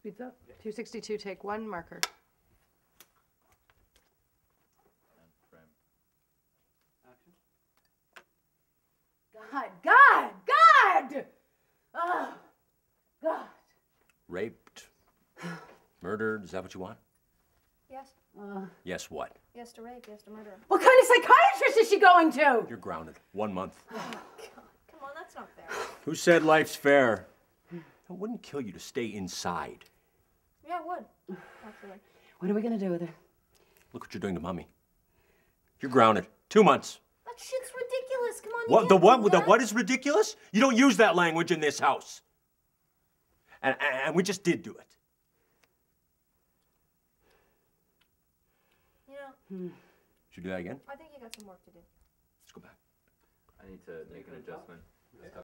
Speeds up. 262, take one marker. God, God, God! Oh, God. Raped, murdered, is that what you want? Yes. Uh. Yes, what? Yes to rape. Yes to murder. What kind of psychiatrist is she going to? You're grounded. One month. Oh, God. Come on, that's not fair. Who said life's fair? It wouldn't kill you to stay inside. Yeah, it would. Actually. What are we gonna do with her? Look what you're doing to mommy. You're grounded. Two months. That shit's ridiculous. Come on. you What? The what? The that. what is ridiculous? You don't use that language in this house. And, and we just did do it. You know, hmm. Should we do that again? I think you got some work to do. Let's go back. I need to make an adjustment.